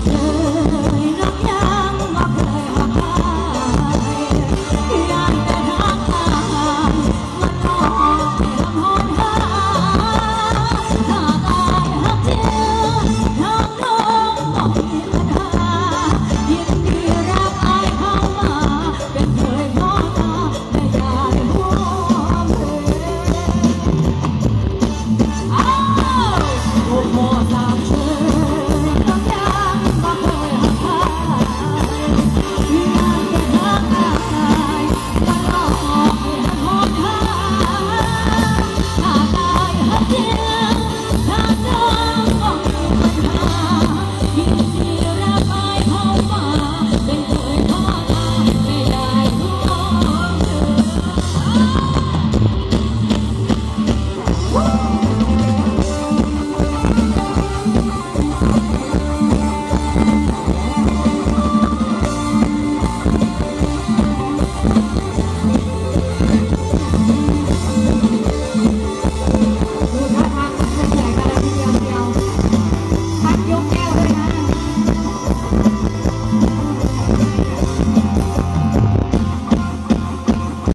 time